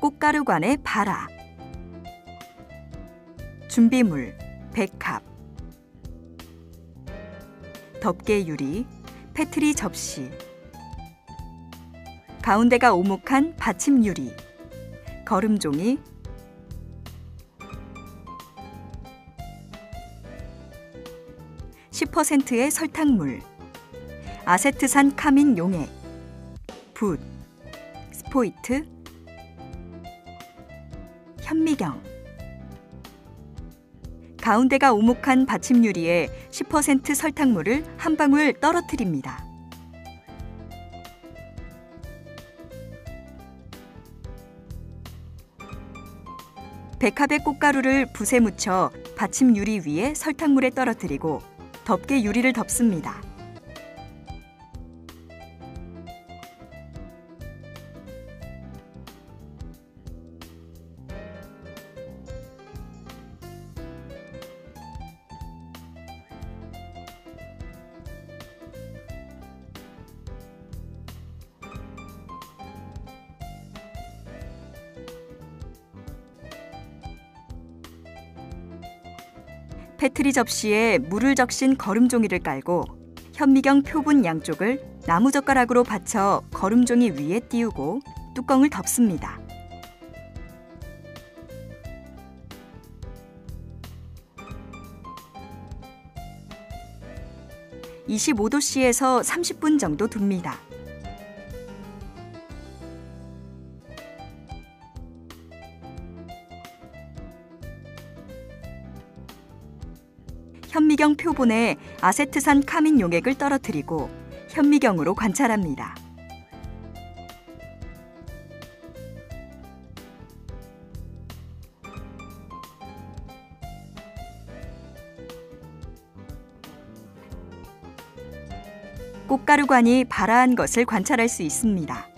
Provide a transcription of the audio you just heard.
꽃가루관의 바라 준비물 백합. 덮개 유리 패트리 접시. 가운데가 오목한 받침 유리. 거름종이. (10%의) 설탕물. 아세트산 카민 용액. 붓. 스포이트 현미경 가운데가 오목한 받침 유리에 10% 설탕물을 한 방울 떨어뜨립니다. 백합의 꽃가루를 붓에 묻혀 받침 유리 위에 설탕물에 떨어뜨리고 덮개 유리를 덮습니다. 패트리 접시에 물을 적신 거름종이를 깔고 현미경 표분 양쪽을 나무젓가락으로 받쳐 거름종이 위에 띄우고 뚜껑을 덮습니다. (25도씨에서) (30분) 정도 둡니다. 현미경 표본에 아세트산 카민 용액을 떨어뜨리고 현미경으로 관찰합니다. 꽃가루관이 발아한 것을 관찰할 수 있습니다.